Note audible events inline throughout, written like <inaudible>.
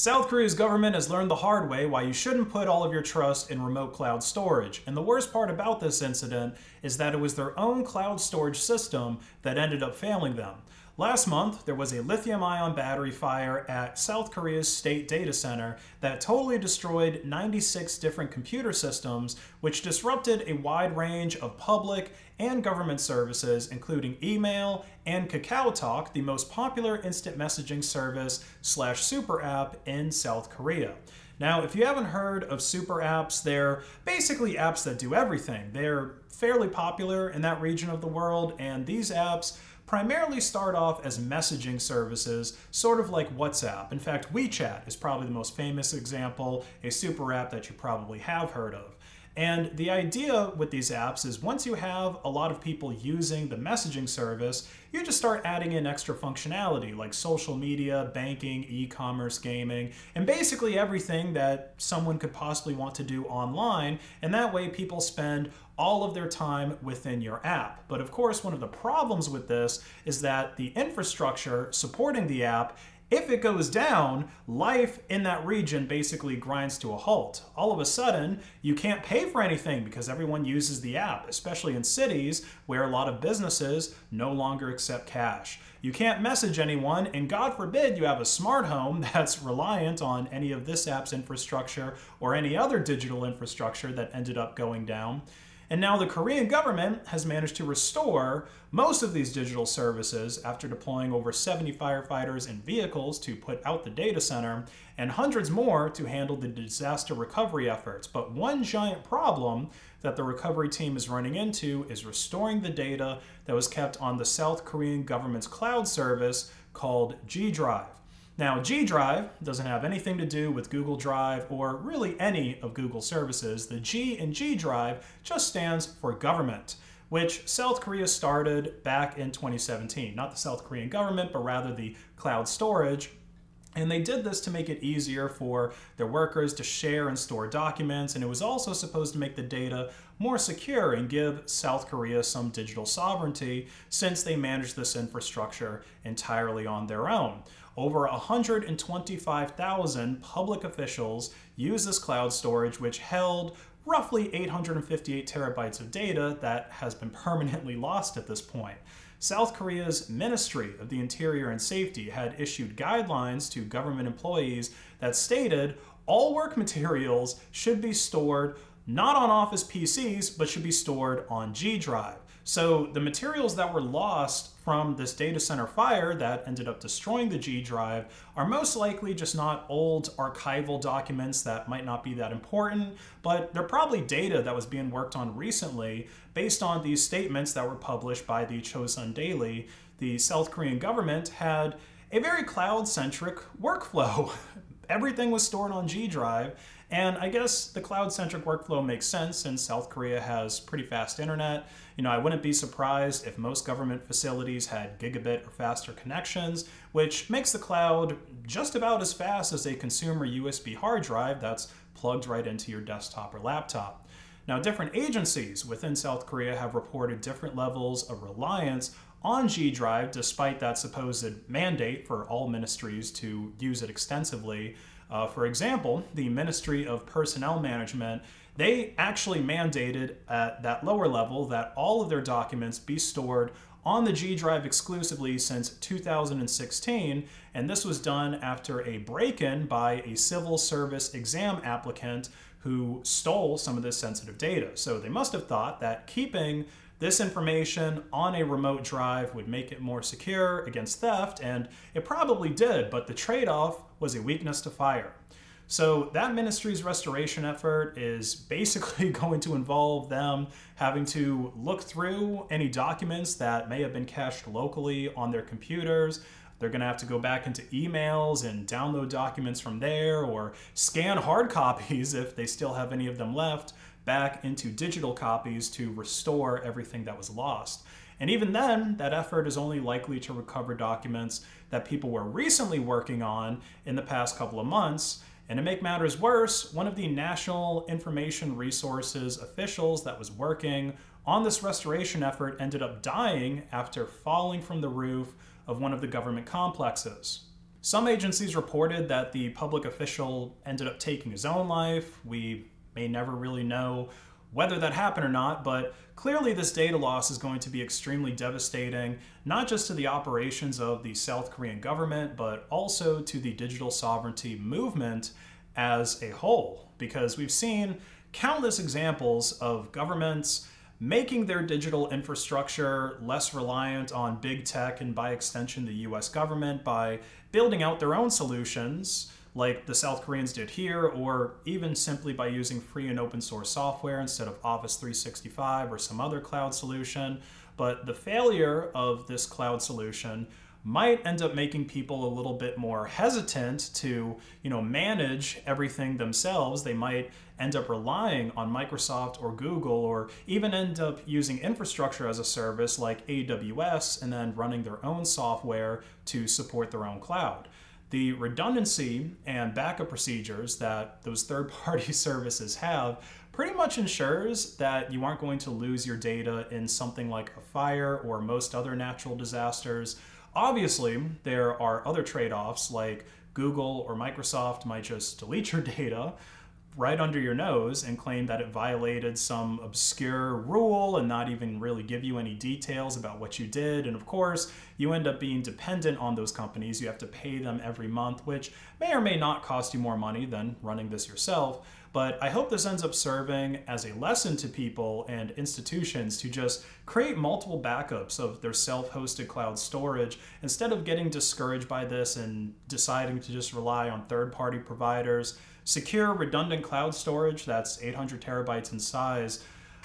South Korea's government has learned the hard way why you shouldn't put all of your trust in remote cloud storage. And the worst part about this incident is that it was their own cloud storage system that ended up failing them. Last month, there was a lithium ion battery fire at South Korea's state data center that totally destroyed 96 different computer systems, which disrupted a wide range of public and government services, including email and KakaoTalk, the most popular instant messaging service slash super app in South Korea. Now, if you haven't heard of super apps, they're basically apps that do everything. They're fairly popular in that region of the world, and these apps primarily start off as messaging services, sort of like WhatsApp. In fact, WeChat is probably the most famous example, a super app that you probably have heard of. And the idea with these apps is once you have a lot of people using the messaging service, you just start adding in extra functionality like social media, banking, e-commerce, gaming, and basically everything that someone could possibly want to do online. And that way people spend all of their time within your app. But of course, one of the problems with this is that the infrastructure supporting the app if it goes down, life in that region basically grinds to a halt. All of a sudden, you can't pay for anything because everyone uses the app, especially in cities where a lot of businesses no longer accept cash. You can't message anyone, and God forbid you have a smart home <laughs> that's reliant on any of this app's infrastructure or any other digital infrastructure that ended up going down. And now the Korean government has managed to restore most of these digital services after deploying over 70 firefighters and vehicles to put out the data center and hundreds more to handle the disaster recovery efforts. But one giant problem that the recovery team is running into is restoring the data that was kept on the South Korean government's cloud service called G Drive. Now, G Drive doesn't have anything to do with Google Drive or really any of Google services. The G in G Drive just stands for government, which South Korea started back in 2017. Not the South Korean government, but rather the cloud storage. And they did this to make it easier for their workers to share and store documents, and it was also supposed to make the data more secure and give South Korea some digital sovereignty since they manage this infrastructure entirely on their own. Over 125,000 public officials use this cloud storage, which held roughly 858 terabytes of data that has been <laughs> permanently lost at this point. South Korea's Ministry of the Interior and Safety had issued guidelines to government employees that stated all work materials should be stored not on Office PCs, but should be stored on G Drive. So the materials that were lost from this data center fire that ended up destroying the G drive are most likely just not old archival documents that might not be that important, but they're probably data that was being worked on recently based on these statements that were published by the Chosun Daily. The South Korean government had a very cloud-centric workflow. <laughs> Everything was stored on G Drive, and I guess the cloud-centric workflow makes sense since South Korea has pretty fast internet. You know, I wouldn't be surprised if most government facilities had gigabit or faster connections, which makes the cloud just about as fast as a consumer USB hard drive that's plugged right into your desktop or laptop. Now, different agencies within South Korea have reported different levels of reliance on G Drive despite that supposed mandate for all ministries to use it extensively. Uh, for example, the Ministry of Personnel Management, they actually mandated at that lower level that all of their documents be stored on the G drive exclusively since 2016, and this was done after a break in by a civil service exam applicant who stole some of this sensitive data. So they must have thought that keeping this information on a remote drive would make it more secure against theft, and it probably did, but the trade off was a weakness to fire. So that ministry's restoration effort is <laughs> basically going to involve them having to look through any documents that may have been cached locally on their computers. They're going to have to go back into emails and download documents from there or scan hard <laughs> copies if they still have any of them left back into digital copies to restore everything that was lost. And even then, that effort is only likely to recover documents that people were recently working on in the past couple of months. And to make matters worse, one of the National Information Resources officials that was working on this restoration effort ended up dying after falling from the roof of one of the government complexes. Some agencies reported that the public official ended up taking his own life. We may never really know whether that happened or not, but clearly this data loss is going to be extremely devastating, not just to the operations of the South Korean government, but also to the digital sovereignty movement as a whole. Because we've seen countless examples of governments making their digital infrastructure less reliant on big tech and by extension the US government by building out their own solutions like the South Koreans did here, or even simply by using free and open source software instead of Office 365 or some other cloud solution. But the failure of this cloud solution might end up making people a little bit more hesitant to, you know, manage everything themselves. They might end up relying on Microsoft or Google or even end up using infrastructure as a service like AWS and then running their own software to support their own cloud. The redundancy and backup procedures that those third <laughs> party services have pretty much ensures that you aren't going to lose your data in something like a fire or most other natural disasters. Obviously, there are other trade offs like Google or Microsoft might just delete your <laughs> data, right under your nose and claim that it violated some obscure rule and not even really give you any details about what you did. And of course, you end up being dependent on those companies. You have to pay them every month, which may or may not cost you more money than running this yourself. But I hope this ends up serving as a lesson to people and institutions to just create multiple backups of their self hosted cloud storage instead of getting discouraged by this and deciding to just rely on third party providers secure redundant cloud storage that's 800 terabytes in size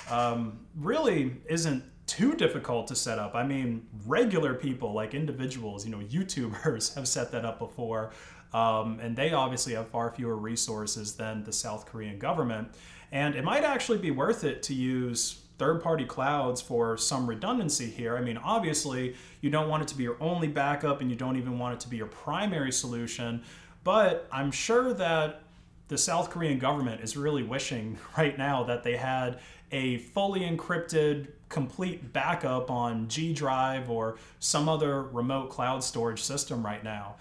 um, really isn't too difficult to set up. I mean, regular people like individuals, you know, YouTubers <laughs> have set that up before, um, and they obviously have far fewer resources than the South Korean government. And it might actually be worth it to use third party clouds for some redundancy here. I mean, obviously, you don't want it to be your only backup and you don't even want it to be your primary solution, but I'm sure that the South Korean government is really wishing <laughs> right now that they had a fully encrypted, complete backup on G Drive or some other remote cloud storage system right now.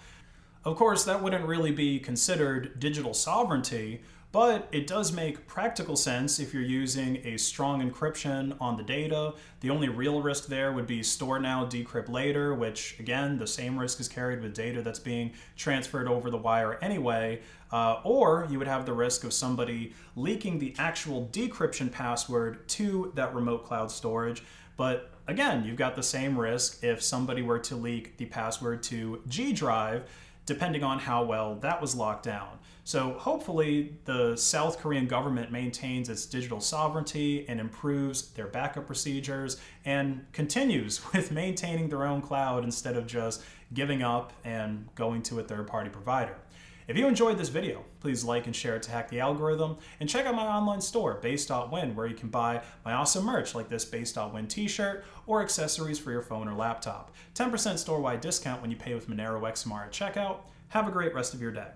Of course, that wouldn't really be considered digital sovereignty, but it does make practical sense if you're using a strong encryption on the data. The only real risk there would be store now, decrypt later, which again, the same risk is carried with data that's being transferred over the wire anyway. Uh, or you would have the risk of somebody leaking the actual decryption password to that remote cloud storage. But again, you've got the same risk if somebody were to leak the password to G Drive depending on how well that was locked down. So hopefully the South Korean government maintains its digital sovereignty and improves their backup procedures and continues <laughs> with maintaining their own cloud instead of just giving up and going to a third-party provider. If you enjoyed this video, please like and share it to hack the algorithm, and check out my online store, Based.win, where you can buy my awesome merch like this Based.win t-shirt or accessories for your phone or laptop. 10% store-wide discount when you pay with Monero XMR at checkout. Have a great rest of your day.